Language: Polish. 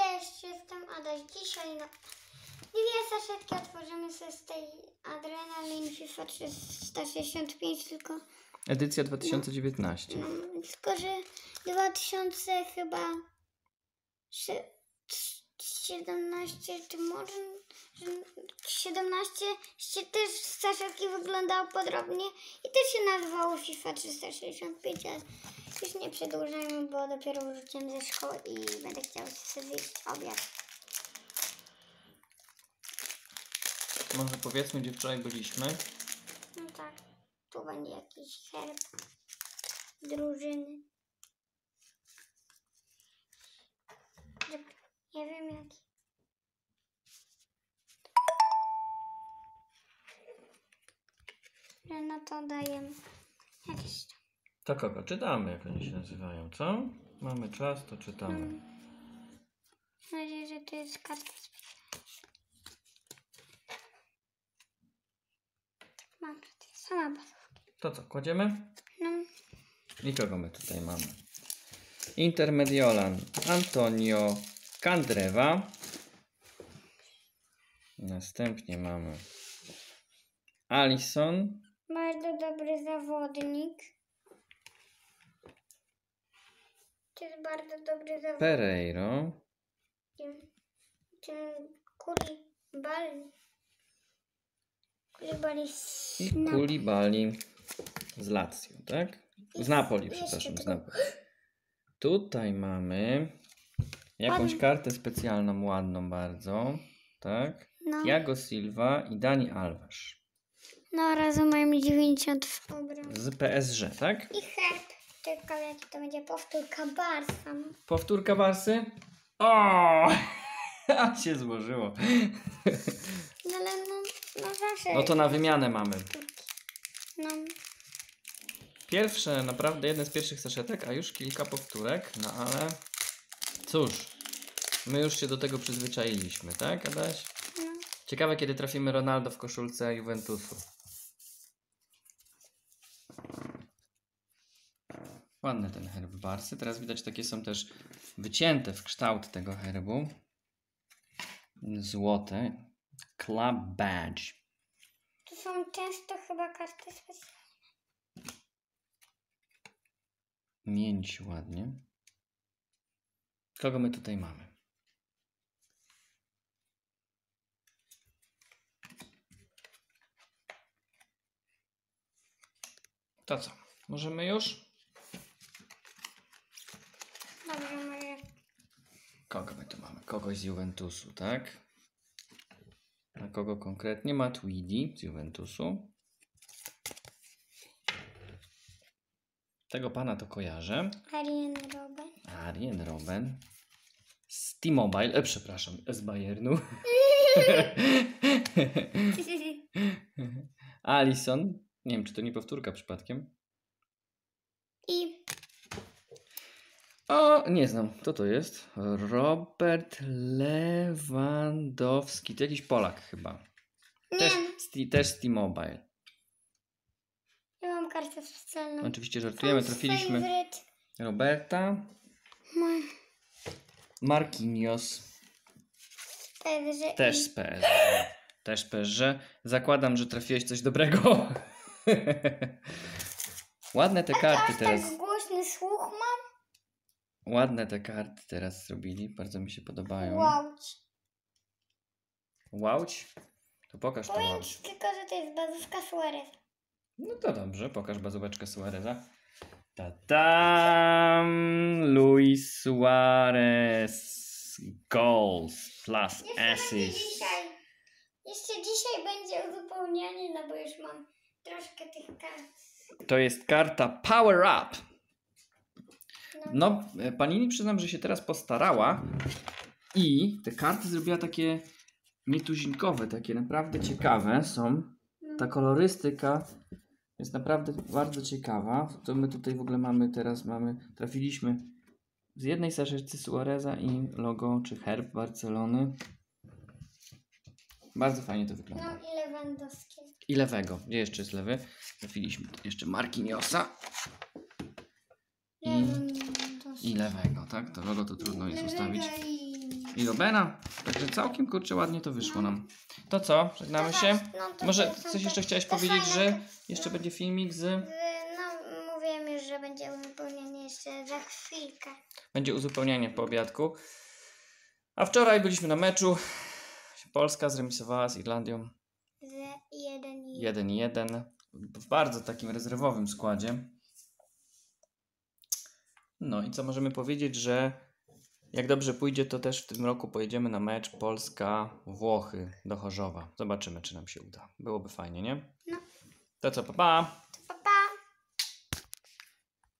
też jestem Adaś. Dzisiaj na dwie saszetki otworzymy sobie z tej Adrenalin FIFA 365, tylko, Edycja 2019. no, tylko że 2000 chyba sze- trz- 17 czy może że 17 się też saszetki wyglądało podobnie i też się nazywało FIFA 365, ale już nie przedłużajmy, bo dopiero wróciłem ze szkoły i będę chciał sobie zjeść obiad. Może powiedzmy, gdzie wczoraj byliśmy. No tak, tu będzie jakiś herb drużyny. Dobra, Nie wiem jaki. Że no to dajemy. Jakiś tam. To kogo? Czytamy, jak oni się nazywają, co? Mamy czas, to czytamy. Mam nadzieję, że to jest karta. Mam, sama baza. To co, kładziemy? No, I kogo my tutaj mamy? Intermediolan Antonio Candreva. Następnie mamy Alison bardzo dobry zawodnik. To jest bardzo dobry zawodnik. Pereiro. Ten, ten Kulibali. Kulibali z I Koulibaly z Lazio, tak? Z Napoli, przepraszam, z Napoli. Tutaj mamy jakąś kartę specjalną, ładną bardzo, tak? No, Thiago Silva i Dani Alves no razem mają 90 w z PSG, tak? I herb. Tylko jaki to będzie powtórka Barsa. Powtórka Barsy? O! A się złożyło. No ale no, no zawsze. No to na wymianę mamy. No, Pierwsze, naprawdę jeden z pierwszych saszetek, a już kilka powtórek, no ale cóż, my już się do tego przyzwyczailiśmy, tak Adaś? no. Ciekawe kiedy trafimy Ronaldo w koszulce Juventusu. Ładny ten herb Barsy. Teraz widać takie są też wycięte w kształt tego herbu. Złote. Club Badge. To są często chyba karty specjalne. Mięć ładnie. Kogo my tutaj mamy? To co? Możemy już? Dobrze, może. Kogo my tu mamy? Kogoś z Juventusu, tak? A kogo konkretnie? Matuidi z Juventusu. Tego pana to kojarzę. Arjen Robben. Arjen Robben. Z T-Mobile, e, przepraszam, z Bayernu. Alison. Nie wiem, czy to nie powtórka przypadkiem. I O, nie znam. Kto to jest? Robert Lewandowski. To jakiś Polak chyba. nie, Też, T- też z T-Mobile. ja mam kartę specjalną. Oczywiście żartujemy. Trafiliśmy Favorite. Roberta. Ma- Marquinhos. PSG. Też z PSG. Też PSG. Zakładam, że trafiłeś coś dobrego. Ładne te karty Aż teraz. tak? Ładne te karty teraz zrobili. Bardzo mi się podobają. Wow. Łauć? To pokaż to Powiem łauć. ci tylko, że to jest bazówka Suarez. No to dobrze, pokaż bazóweczkę Suareza. Ta-tam! Luis Suarez. Goals plus Jeszcze będzie assists. dzisiaj. Jeszcze dzisiaj będzie uzupełnianie, no bo już mam troszkę tych kart. To jest karta Power Up. No, No, e, Panini przyznam, że się teraz postarała i te karty zrobiła takie nietuzinkowe, takie naprawdę ciekawe są. no. Ta kolorystyka jest naprawdę bardzo ciekawa. To my tutaj w ogóle mamy teraz, mamy, trafiliśmy z jednej saszetce Suareza i logo czy herb Barcelony. Bardzo fajnie to wygląda. no i Lewandowski. I lewego. Gdzie jeszcze jest lewy? Trafiliśmy jeszcze Marquinhosa i, lewego, tak? To logo to trudno jest ustawić. I... Robena. Także całkiem kurczę ładnie to wyszło nam. To co? Żegnamy się? No to Może coś jeszcze chciałeś powiedzieć, że jeszcze będzie filmik z... z- No, mówiłem już, że będzie uzupełnienie jeszcze za chwilkę. Będzie uzupełnienie po obiadku. A wczoraj byliśmy na meczu. Polska zremisowała z Irlandią Z jeden i 1-1 w bardzo takim rezerwowym składzie. No i co możemy powiedzieć, że jak dobrze pójdzie, to też w tym roku pojedziemy na mecz Polska-Włochy do Chorzowa. Zobaczymy, czy nam się uda. Byłoby fajnie, nie? No. To co, pa pa!